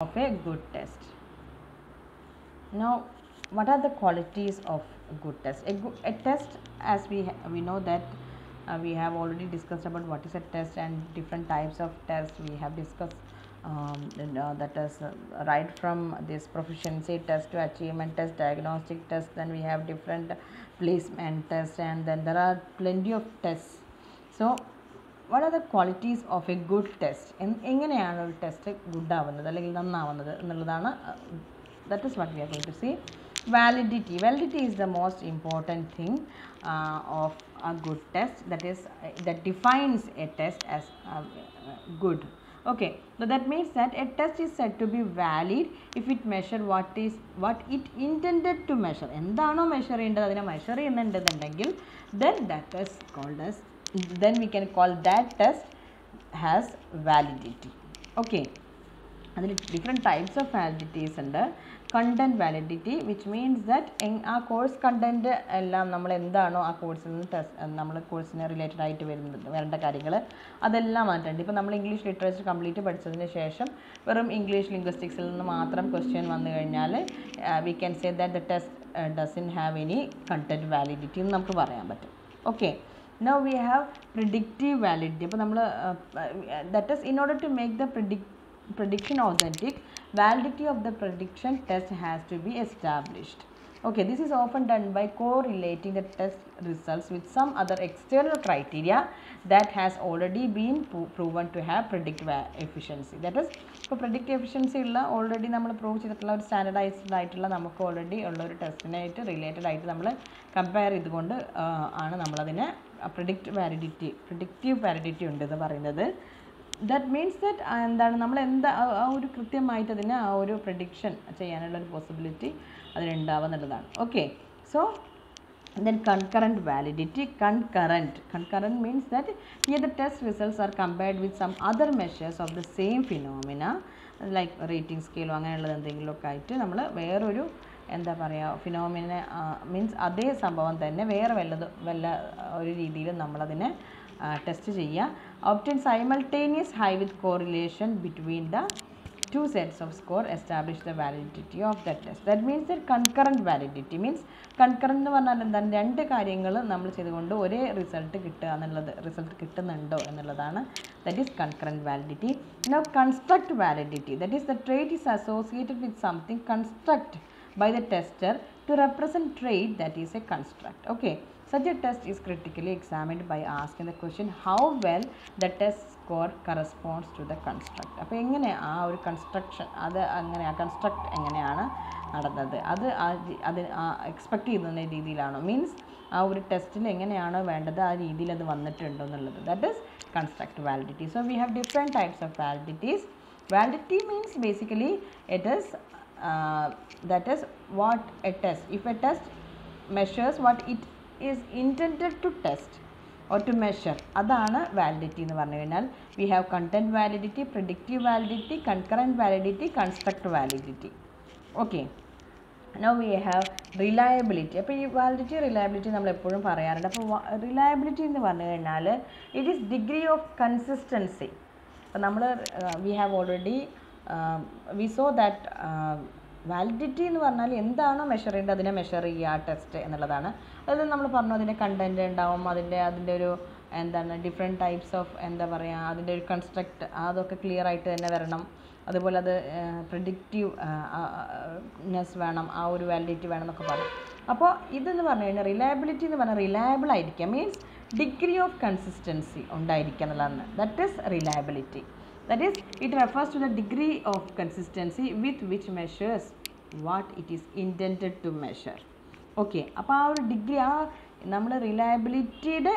of a good test. Now, what are the qualities of a good test? A, good, a test, as we we know that uh, we have already discussed about what is a test and different types of tests. We have discussed um, that is uh, right from this proficiency test to achievement test, diagnostic test. Then we have different placement tests, and then there are plenty of tests. So, what are the qualities of a good test എങ്ങനെയാണ് ഒരു test good ആവുന്നത് അല്ലെങ്കിൽ നന്നാവുന്നത് എന്നുള്ളതാണ് that is what we are going to see validity validity is the most important thing of a good test that is that defines a test as okay. So that means that a test is said to be valid if it measure what is what it intended to measure. എന്താണോ measure ചെയ്യേണ്ടത്? അതിനെ measure ചെയ്യുന്നുണ്ടെന്നുണ്ടെങ്കിൽ then that is called as then we can call that test has validity. Okay. അതിൽ different types of validities ഉണ്ട്. Content validity which means that ആ course content എല്ലാം നമ്മൾ എന്താണോ ആ കോഴ്സിൽ നിന്ന് ടെസ്റ്റ് നമ്മൾ കോഴ്സിന് റിലേറ്റഡ് ആയിട്ട് വരുന്നത് വരേണ്ട കാര്യങ്ങൾ അതെല്ലാം മാറ്റേണ്ടത് ഇപ്പോൾ നമ്മൾ ഇംഗ്ലീഷ് ലിറ്ററേച്ചർ കംപ്ലീറ്റ് പഠിച്ചതിന് ശേഷം വെറും ഇംഗ്ലീഷ് ലിംഗ്വിസ്റ്റിക്സിൽ നിന്ന് മാത്രം ക്വസ്റ്റ്യൻ വന്നു കഴിഞ്ഞാൽ we can say that the test doesn't have any content validity എന്ന് നമുക്ക് പറയാൻ പറ്റും. Okay now we have predictive validity അപ്പോൾ നമ്മൾ that is in order to make the predict prediction authentic validity of the prediction test has to be established okay this is often done by correlating the test results with some other external criteria that has already been proven to have predictive efficiency that is ഇപ്പോൾ predict efficiency ഉള്ള already നമ്മൾ prove ചെയ്തിട്ടുള്ള ഒരു standardised ആയിട്ടുള്ള നമുക്ക് already ഉള്ള ഒരു ടെസ്റ്റിനായിട്ട് related ആയിട്ട് നമ്മൾ കമ്പയർ ചെയ്തുകൊണ്ട് ആണ് നമ്മളതിനെ പ്രിഡിക്റ്റ് വാലിഡിറ്റി പ്രിഡിക്റ്റീവ് വാലിഡിറ്റി ഉണ്ട് എന്ന് പറയുന്നത്. ദാറ്റ് മീൻസ് ദറ്റ് എന്താണ് നമ്മൾ എന്താ ആ ഒരു കൃത്യമായിട്ട് അതിന് ആ ഒരു പ്രഡിക്ഷൻ ചെയ്യാനുള്ള ഒരു possibility അതിനുണ്ടാവുന്നുള്ളതാണ് okay so then concurrent validity concurrent. Concurrent means that here the test results are compared with some other measures of the same phenomena like rating scale അങ്ങനെയുള്ളത് എന്തെങ്കിലുമൊക്കെ ആയിട്ട് നമ്മൾ വേറൊരു എന്താ പറയുക ഫിനോമിന മീൻസ് അതേ സംഭവം തന്നെ വേറെ വല്ലത് വല്ല ഒരു രീതിയിൽ നമ്മളതിനെ ടെസ്റ്റ് ചെയ്യുക obtain simultaneous high with correlation between the two sets of score establish the validity of the test that means the concurrent validity means concurrent എന്ന് പറഞ്ഞാൽ എന്താണ്? രണ്ട് കാര്യങ്ങൾ നമ്മൾ ചെയ്തുകൊണ്ട് ഒരേ റിസൾട്ട് കിട്ടുക എന്നുള്ളത് റിസൾട്ട് കിട്ടുന്നുണ്ടോ എന്നുള്ളതാണ്. That is concurrent validity no construct validity that is the trait is associated with something construct by the tester to represent trait that is a construct. Okay. Such a test is critically examined by asking the question how well the test score corresponds to the construct. അപ്പോൾ എങ്ങനെ ആ ഒരു construction അത് അങ്ങനെ ആ construct എങ്ങനെയാണ് നടന്നത്? അത് അത് എക്സ്പെക്റ്റ് ചെയ്യുന്ന രീതിയിലാണോ? മീൻസ് ആ ഒരു ടെസ്റ്റിൽ എങ്ങനെയാണോ വേണ്ടത്? ആ രീതിയിൽ അത് വന്നിട്ടുണ്ടോ എന്നുള്ളത്. That is construct validity so we have different types of validities validity means basically it is uh, that is what a test. If a test measures what it is intended to test or to measure അതാണ് validity എന്ന് പറഞ്ഞു കഴിഞ്ഞാൽ we have content validity predictive validity concurrent validity construct validity okay no we have reliability അപ്പോൾ ഈ validity reliability നമ്മൾ എപ്പോഴും പറയാറുണ്ട്. അപ്പോൾ റിലയബിലിറ്റി എന്ന് പറഞ്ഞു കഴിഞ്ഞാൽ it is degree of consistency അപ്പോൾ നമ്മൾ we have already we so that validity എന്ന് പറഞ്ഞാൽ എന്താണോ മെഷർ ചെയ്യേണ്ടത്? അതിനെ മെഷർ ചെയ്യുക ടെസ്റ്റ് എന്നുള്ളതാണ്. അതിൽ നമ്മൾ പറഞ്ഞു അതിന്റെ കണ്ടന്റ് ഉണ്ടാവും അതിന്റെ അതിന്റെ ഒരു എന്താണ് ഡിഫറെന്റ് ടൈപ്സ് ഓഫ് എന്താ പറയുക അതിന്റെ ഒരു കൺസ്ട്രക്റ്റ് അതൊക്കെ ക്ലിയർ ആയിട്ട് തന്നെ വരണം. അതുപോലെ അത് പ്രിഡിക്റ്റീവ് നെസ് വേണം ആ ഒരു വാലിഡിറ്റി വേണം എന്നൊക്കെ പറയും അപ്പോൾ ഇതെന്ന് പറഞ്ഞു കഴിഞ്ഞാൽ റിലയബിലിറ്റി എന്ന് പറഞ്ഞാൽ റിലയബിൾ ആയിരിക്കുക. മീൻസ് ഡിഗ്രി ഓഫ് കൺസിസ്റ്റൻസി ഉണ്ടായിരിക്കുക എന്നുള്ളതാണ്. That is reliability that is it refers to the degree of consistency with which measures what it is intended to measure. Okay അപ്പോൾ ആ ഒരു ഡിഗ്രി ആ നമ്മൾ റിലയബിലിറ്റിയുടെ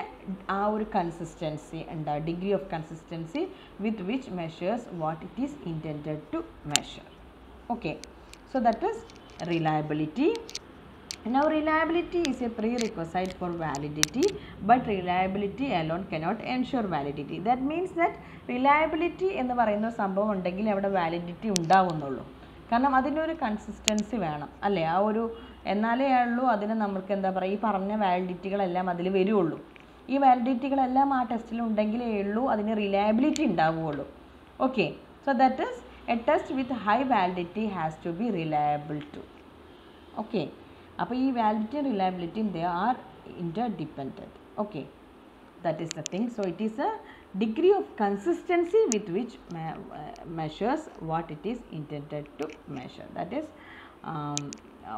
ആ ഒരു കൺസിസ്റ്റൻസി ഉണ്ടാവും degree of consistency with which measures what it is intended to measure okay so that is reliability Now reliability is a prerequisite for validity but reliability alone cannot ensure validity. That means that reliability എന്ന് പറയുന്ന സംഭവം ഉണ്ടെങ്കിൽ അവിടെ validity ഉണ്ടാവുന്നുള്ളൂ. കാരണം അതിനൊരു consistency വേണം അല്ലേ? ആ ഒരു എന്നാലേ ഉള്ളൂ അതിന് നമുക്ക് എന്താ പറയുക ഈ പറഞ്ഞ വാലിഡിറ്റികളെല്ലാം അതിൽ വരുള്ളൂ ഈ വാലിഡിറ്റികളെല്ലാം ആ ടെസ്റ്റിൽ ഉണ്ടെങ്കിലേ ഉള്ളൂ അതിന് റിലയബിലിറ്റി ഉണ്ടാവുകയുള്ളൂ. Okay so that is a test with high validity has to be reliable too okay അപ്പോൾ ഈ വാലിഡിറ്റിയും reliability they are interdependent okay that is the thing. So it is a degree of consistency with which me- what what it is intended to that is um,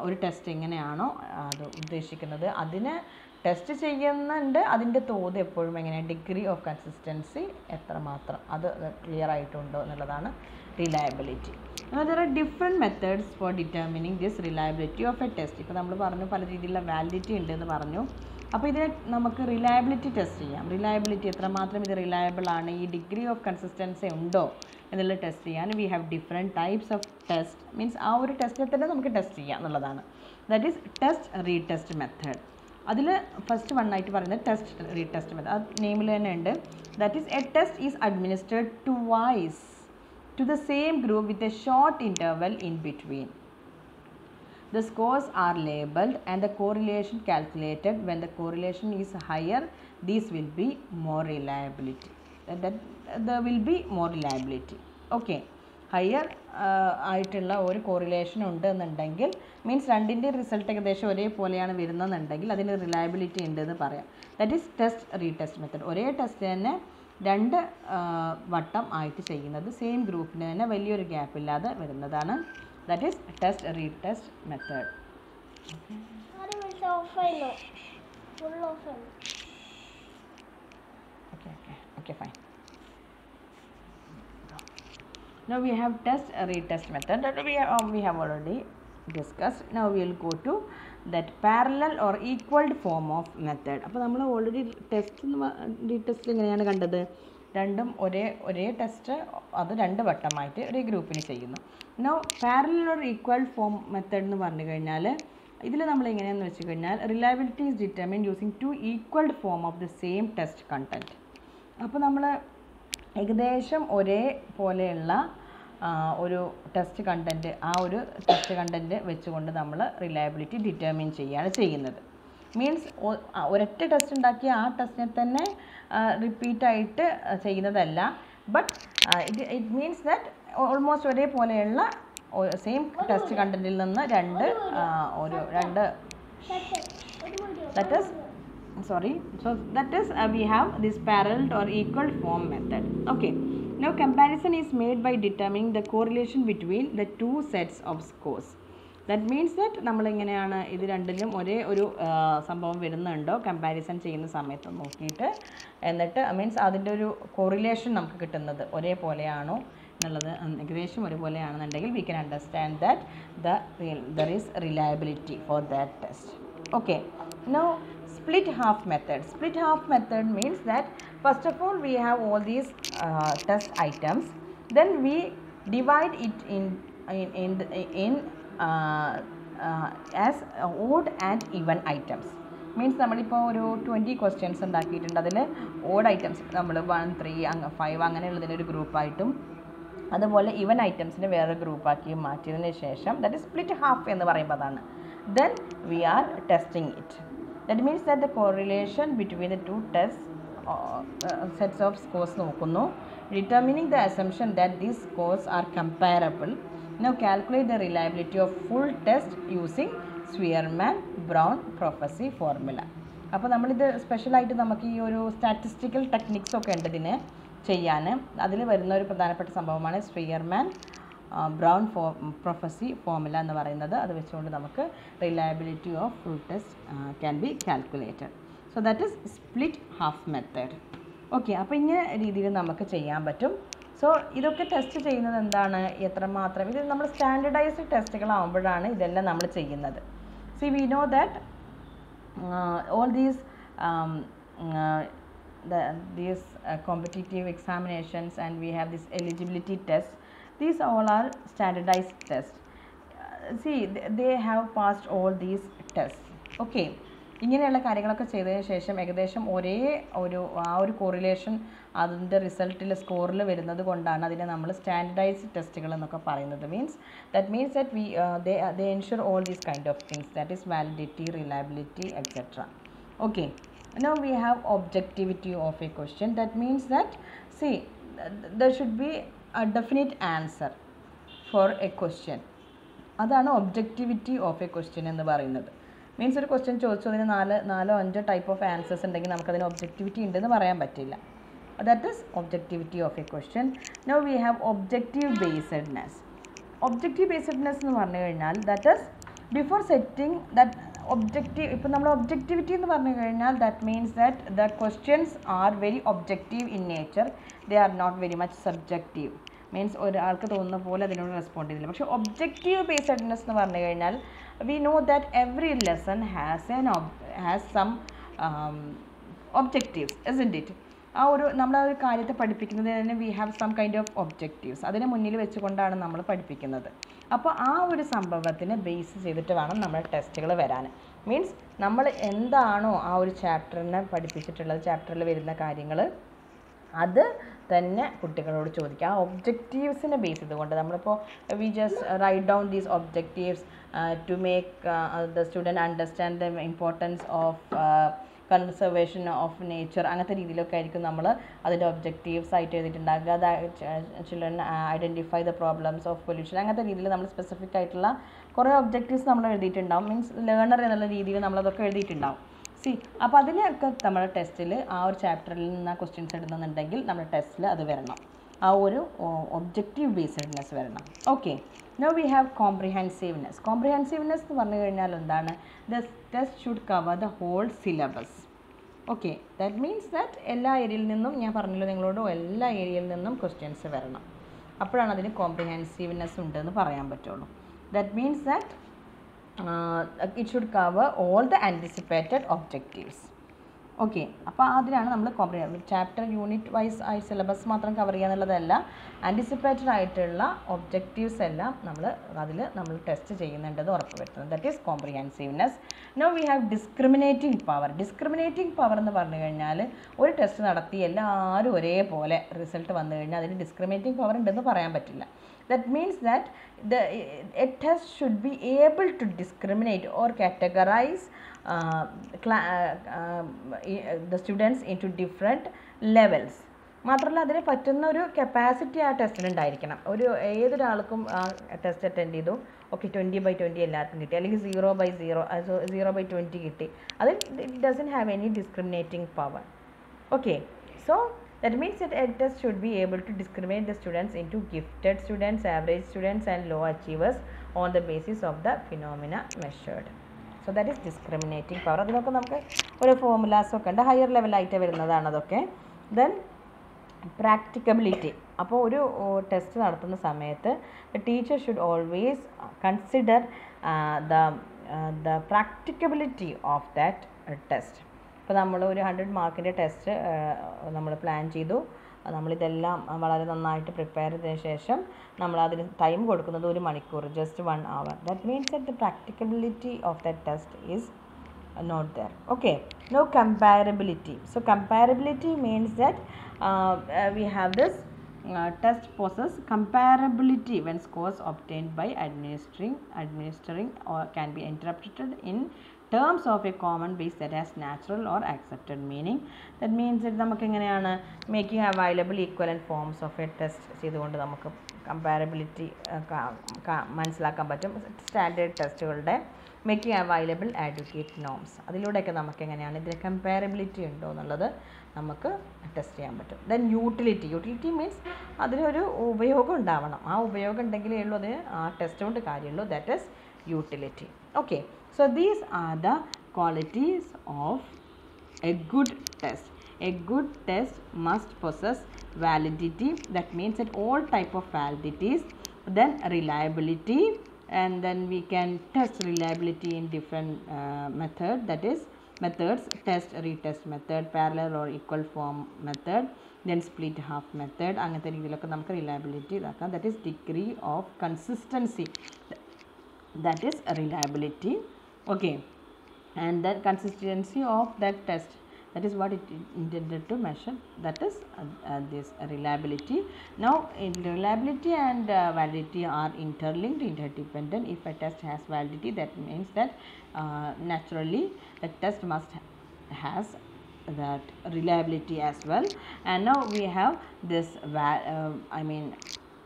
ഒരു test എങ്ങനെയാണോ അത് ഉദ്ദേശിക്കുന്നത്. അതിന് test ചെയ്യുന്നുണ്ട്. അതിന്റെ തോത് എപ്പോഴും എങ്ങനെയാണ് ഡിഗ്രി ഓഫ് കൺസിസ്റ്റൻസി എത്രമാത്രം? അത് ക്ലിയർ ആയിട്ടുണ്ടോ എന്നുള്ളതാണ് reliability there are different methods for determining this reliability of a test ഇപ്പോൾ നമ്മൾ പറഞ്ഞു പല രീതിയിലുള്ള വാലിഡിറ്റി ഉണ്ട് എന്ന് പറഞ്ഞു. അപ്പോൾ ഇതിനെ നമുക്ക് റിലയബിലിറ്റി ടെസ്റ്റ് ചെയ്യാം. റിലയബിലിറ്റി എത്രമാത്രം ഇത് റിലയബിൾ ആണ്? ഈ ഡിഗ്രി ഓഫ് കൺസിസ്റ്റൻസി ഉണ്ടോ എന്നുള്ള ടെസ്റ്റ് ചെയ്യാൻ we have different types of test means ആ ഒരു ടെസ്റ്റിനെ തന്നെ നമുക്ക് ടെസ്റ്റ് ചെയ്യാം എന്നുള്ളതാണ്. That is test retest method അതിൽ ഫസ്റ്റ് വൺ ആയിട്ട് പറയുന്നത് ടെസ്റ്റ് റീടെസ്റ്റ് മെത്തേഡ് അത് നെയിമിൽ തന്നെ ഉണ്ട്. That is a test is administered twice to the same group with a short interval in between The scores are labeled and the correlation calculated. When the correlation is higher, these will be more reliability. That, that there will be more reliability. Okay. Higher ആയിട്ടുള്ള ഒരു correlation ഉണ്ട് എന്നുണ്ടെങ്കിൽ means രണ്ടിന്റെ result ഏകദേശം ഒരേപോലെയാണ് വരുന്നതെന്നുണ്ടെങ്കിൽ അതിന് reliability ഉണ്ട് എന്ന് പറയാം that is test retest method ഒരേ ടെസ്റ്റ് തന്നെ രണ്ട് വട്ടം ആയിട്ട് ചെയ്യുന്നത് സെയിം ഗ്രൂപ്പിന് തന്നെ വലിയൊരു ഗ്യാപ്പ് ഇല്ലാതെ വരുന്നതാണ്. That is test retest method okay okay okay fine. Now we have test retest method. That we have, um, we have already discussed now will go to that parallel or or form of method അപ്പോൾ നമ്മൾ already test test എങ്ങനെയാണ് കണ്ടത്? രണ്ടും ഒരേ ഒരേ test അത് രണ്ട് വട്ടമായിട്ട് ഒരേ ഗ്രൂപ്പിന് ചെയ്യുന്നു. Now parallel or equal form method എന്ന് പറഞ്ഞു കഴിഞ്ഞാൽ ഇതിൽ നമ്മൾ എങ്ങനെയാണെന്ന് വെച്ച് കഴിഞ്ഞാൽ reliability is determine using two equalled form of the same test content അപ്പോൾ നമ്മൾ ഏകദേശം ഒരേ പോലെയുള്ള ഒരു ടെസ്റ്റ് കണ്ടന്റ് ആ ഒരു ടെസ്റ്റ് കണ്ടന്റ് വെച്ചുകൊണ്ട് നമ്മൾ റിലയബിലിറ്റി ഡിറ്റർമിൻ ചെയ്യുകയാണ് ചെയ്യുന്നത്. മീൻസ് ഒരൊറ്റ ടെസ്റ്റ് ഉണ്ടാക്കിയ ആ ടെസ്റ്റിനെ തന്നെ റിപ്പീറ്റായിട്ട് ചെയ്യുന്നതല്ല. But it it means that almost ഒരേപോലെയുള്ള same test കണ്ടന്റിൽ നിന്ന് രണ്ട് ഒരു രണ്ട് that is sorry so sorry. So that is uh, we have this parallel or equal form method. Okay. Now comparison is made by determining the correlation between the two sets of scores. That means that നമ്മളിങ്ങനെയാണ് ഇത് രണ്ടിലും ഒരേ ഒരു സംഭവം വരുന്നുണ്ടോ? Comparison ചെയ്യുന്ന സമയത്ത് നോക്കിയിട്ട്. എന്നിട്ട് മീൻസ് അതിന്റെ ഒരു കോറിലേഷൻ നമുക്ക് കിട്ടുന്നത് ഒരേപോലെയാണോ എന്നുള്ളത് ഏകദേശം ഒരുപോലെയാണെന്നുണ്ടെങ്കിൽ we can understand that the there is reliability for that test okay now split half method split half method means that first of all we have all these uh, test items. Then we divide it in in in, and even items. Means നമ്മളിപ്പോൾ ഒരു twenty questions ഉണ്ടാക്കിയിട്ടുണ്ട്. അതിൽ odd items നമ്മൾ one three അങ്ങ് five അങ്ങനെയുള്ളതിന്റെ ഒരു ഗ്രൂപ്പായിട്ടും അതുപോലെ ഇവൻ ഐറ്റംസിനെ വേറെ ഗ്രൂപ്പാക്കി മാറ്റിയതിന് ശേഷം ദറ്റ് ഇസ് സ്പ്ലിറ്റ് ഹാഫ് എന്ന് പറയുമ്പോൾ അതാണ് then we are testing it that means that the correlation between the two test sets of scores നോക്കുന്നു. Determining the assumption that these scores are comparable now calculate the reliability of full test using Spearman Brown prophecy formula അപ്പോൾ നമ്മളിത് സ്പെഷ്യലായിട്ട് നമുക്ക് ഈ ഒരു statistical techniques ഒക്കെ ഉണ്ട് ഇതിന് ചെയ്യാൻ അതിൽ വരുന്ന ഒരു പ്രധാനപ്പെട്ട സംഭവമാണ് Spearman Brown for prophecy formula എന്ന് പറയുന്നത്. അത് വെച്ചുകൊണ്ട് നമുക്ക് reliability of full test can be calculated so that is split half method okay അപ്പോൾ ഇങ്ങനെ രീതിയിൽ നമുക്ക് ചെയ്യാൻ പറ്റും സോ ഇതൊക്കെ ടെസ്റ്റ് ചെയ്യുന്നത് എന്താണ് എത്രമാത്രം ഇത് നമ്മൾ സ്റ്റാൻഡർഡൈസ്ഡ് ടെസ്റ്റുകളാകുമ്പോഴാണ് ഇതെല്ലാം നമ്മൾ ചെയ്യുന്നത് see we know that uh, um, uh, the, these uh, competitive examinations and we have this eligibility tests these all are standardized Uh, see they have passed all these tests okay ഇങ്ങനെയുള്ള കാര്യങ്ങളൊക്കെ ചെയ്തതിന് ശേഷം ഏകദേശം ഒരേ ഒരു ആ ഒരു correlation അതിന്റെ റിസൾട്ടിൽ സ്കോറിൽ വരുന്നത് കൊണ്ടാണ് അതിനെ നമ്മൾ സ്റ്റാൻഡർഡൈസ്ഡ് ടെസ്റ്റുകൾ എന്നൊക്കെ പറയുന്നത്. Means that means that we they they ensure all these kind of things that is validity reliability etcetera okay we have objectivity of a question. That means that see th- there should be a definite answer for a question അതാണ് objectivity of a question എന്ന് പറയുന്നത്. Means ഒരു question ചോദിച്ചു അതിന് നാല് നാലോ അഞ്ചോ type of answers ഉണ്ടെങ്കിൽ നമുക്കതിന് ഒബ്ജക്റ്റിവിറ്റി ഉണ്ടെന്ന് പറയാൻ പറ്റില്ല. That is objectivity of a question now we have objective basedness objective basedness എന്ന് പറഞ്ഞു കഴിഞ്ഞാൽ that is before setting that objective ഇപ്പം നമ്മൾ ഒബ്ജക്റ്റിവിറ്റി എന്ന് പറഞ്ഞു കഴിഞ്ഞാൽ that means that the questions are very objective in nature they are not very much subjective means ഒരാൾക്ക് തോന്നുന്ന പോലെ അതിനോട് റെസ്പോണ്ട് ചെയ്തില്ല. പക്ഷേ ഒബ്ജക്റ്റീവ് ബേസ്ഡ്നെസ് എന്ന് പറഞ്ഞു കഴിഞ്ഞാൽ we know that every lesson has an has some objectives isn't it ആ ഒരു നമ്മൾ ആ ഒരു കാര്യത്തെ പഠിപ്പിക്കുന്നതിന് തന്നെ we have some kind of objectives അതിനെ മുന്നിൽ വെച്ചുകൊണ്ടാണ് നമ്മൾ പഠിപ്പിക്കുന്നത്. അപ്പോൾ ആ ഒരു സംഭവത്തിനെ ബേസ് ചെയ്തിട്ട് വേണം നമ്മൾ ടെസ്റ്റുകൾ വരാൻ. മീൻസ് നമ്മൾ എന്താണോ ആ ഒരു ചാപ്റ്ററിനെ പഠിപ്പിച്ചിട്ടുള്ളത് ചാപ്റ്ററിൽ വരുന്ന കാര്യങ്ങൾ അത് തന്നെ കുട്ടികളോട് ചോദിക്കുക ആ ഒബ്ജക്റ്റീവ്സിനെ ബേസ് ചെയ്തുകൊണ്ട് നമ്മളിപ്പോൾ we just write down these objectives to make the student understand the importance of conservation of nature അങ്ങനത്തെ രീതിയിലൊക്കെ ആയിരിക്കും നമ്മൾ അതിന്റെ ഒബ്ജക്റ്റീവ്സ് ആയിട്ട് എഴുതിയിട്ടുണ്ടാകുക അത് children identify the problems of pollution അങ്ങനത്തെ രീതിയിൽ നമ്മൾ സ്പെസിഫിക് ആയിട്ടുള്ള കുറേ ഒബ്ജക്റ്റീവ്സ് നമ്മൾ എഴുതിയിട്ടുണ്ടാവും. മീൻസ് ലേണർ എന്നുള്ള രീതിയിൽ നമ്മളതൊക്കെ എഴുതിയിട്ടുണ്ടാവും. സി. അപ്പോൾ അതിനെയൊക്കെ നമ്മുടെ ടെസ്റ്റിൽ ആ ഒരു ചാപ്റ്ററിൽ നിന്ന് ആ ക്വസ്റ്റ്യൻസ് എടുക്കുന്നുണ്ടെങ്കിൽ നമ്മുടെ ടെസ്റ്റിൽ അത് വരണം. ആ ഒരു ഒബ്ജക്റ്റീവ് ബേസ്ഡ്നെസ് വരണം. Okay now we have comprehensiveness comprehensiveness എന്ന് പറഞ്ഞു കഴിഞ്ഞാൽ എന്താണ്? The test should cover the whole syllabus okay that means that എല്ലാ ഏരിയയിൽ നിന്നും ഞാൻ പറഞ്ഞല്ലോ നിങ്ങളോട് എല്ലാ ഏരിയയിൽ നിന്നും ക്വസ്റ്റ്യൻസ് വരണം. അപ്പോഴാണ് അതിന് കോംപ്രിഹെൻസീവ്നെസ് ഉണ്ടെന്ന് പറയാൻ പറ്റുള്ളൂ. That means that it should cover all the anticipated objectives okay അപ്പോൾ അതിനാണ് നമ്മൾ കവർ ചെയ്യുന്നത്. ചാപ്റ്റർ യൂണിറ്റ് വൈസ് ആയി സിലബസ് മാത്രം കവർ ചെയ്യുക എന്നുള്ളതല്ല ആന്റിസിപ്പേറ്റഡ് ആയിട്ടുള്ള ഒബ്ജക്റ്റീവ്സ് എല്ലാം നമ്മൾ അതിൽ നമ്മൾ ടെസ്റ്റ് ചെയ്യുന്നുണ്ടെന്ന് ഉറപ്പ് വരുത്തുന്നത് that is comprehensiveness now we have discriminating power discriminating power എന്ന് പറഞ്ഞു കഴിഞ്ഞാൽ ഒരു ടെസ്റ്റ് നടത്തി എല്ലാവരും ഒരേപോലെ റിസൾട്ട് വന്നു കഴിഞ്ഞാൽ അതിന് ഡിസ്ക്രിമിനേറ്റിംഗ് പവർ ഉണ്ടെന്ന് പറയാൻ പറ്റില്ല. That means that the a test should be able to discriminate or categorize uh, uh, uh, the students into different levels മാത്രമല്ല അതിന് പറ്റുന്ന ഒരു കപ്പാസിറ്റി ആ ടെസ്റ്റിന് ഉണ്ടായിരിക്കണം ഒരു ഏതൊരാൾക്കും ആ ടെസ്റ്റ് അറ്റൻഡ് ചെയ്തു ഓക്കെ ട്വന്റി ബൈ ട്വന്റി എല്ലാവർക്കും കിട്ടി അല്ലെങ്കിൽ zero by zero zero by twenty കിട്ടി അത് it doesn't have any discriminating power okay so that means that a test should be able to discriminate the students into gifted students average students and low achievers on the basis of the phenomena measured so that is discriminating power അതിനൊക്കെ നമുക്ക് ഒരു ഫോമുലാസൊക്കെ ഉണ്ട്. Higher ലെവലായിട്ട് വരുന്നതാണ് അതൊക്കെ. Then practicability അപ്പോൾ ഒരു test നടത്തുന്ന സമയത്ത് teacher should always consider the the practicability of that test ഇപ്പോൾ നമ്മൾ ഒരു ഹൺഡ്രഡ് മാർക്കിന്റെ ടെസ്റ്റ് നമ്മൾ പ്ലാൻ ചെയ്തു. നമ്മളിതെല്ലാം വളരെ നന്നായിട്ട് പ്രിപ്പയർ ചെയ്തതിന് ശേഷം നമ്മൾ അതിന് ടൈം കൊടുക്കുന്നത് ഒരു മണിക്കൂർ just one hour that means that the practicability of the test is not there. Okay no comparability. So comparability uh, uh, we have this uh, test possess comparability when scores obtained by administering administering or can be interpreted in terms of a common base that has natural or accepted meaning that means that നമുക്ക് എങ്ങനെയാണ് making available equivalent forms of a test ചെയ്തുകൊണ്ട് നമുക്ക് comparability മനസ്സിലാക്കാൻ പറ്റും standard ടെസ്റ്റുകളുടെ making available advocate norms അതിലൂടെയൊക്കെ നമുക്ക് എങ്ങനെയാണ് ഇതിന് കമ്പാരബിലിറ്റി ഉണ്ടോ എന്നുള്ളത് നമുക്ക് ടെസ്റ്റ് ചെയ്യാൻ പറ്റും ദെൻ യൂട്ടിലിറ്റി യൂട്ടിലിറ്റി മീൻസ് അതിനൊരു ഉപയോഗം ഉണ്ടാവണം ആ ഉപയോഗം ഉണ്ടെങ്കിലേ ഉള്ളൂ അതിന് ആ ടെസ്റ്റ് കൊണ്ട് കാര്യമുള്ളൂ that is utility okay so these are the qualities of good test a good test must possess validity that means that all type of validities then reliability and then we can test reliability in different uh, method that is methods test retest method parallel or equal form method then split half method അങ്ങനത്തെ രീതിയിലൊക്കെ നമുക്ക് reliability ഇതാക്കാം that is degree of consistency that is reliability okay and then consistency of that test that is what it intended to measure that is uh, uh, this reliability. Now reliability and uh, validity are interlinked interdependent. If a test has validity that means that uh, naturally the test must ha- has that reliability as well. And now we have this uh, i mean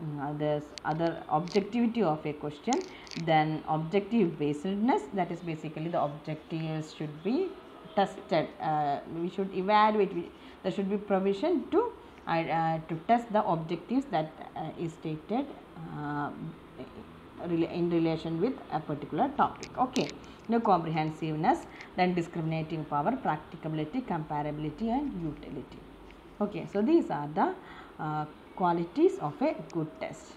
mm, others other objectivity of a question then objective basedness. That is basically the objectives should be tested uh, we should evaluate we, there should be provision to uh, to test the objectives that uh, is stated uh, in relation with a particular topic. Okay. No comprehensiveness then discriminating power practicability comparability and utility. Okay. So these are the uh, qualities of a good test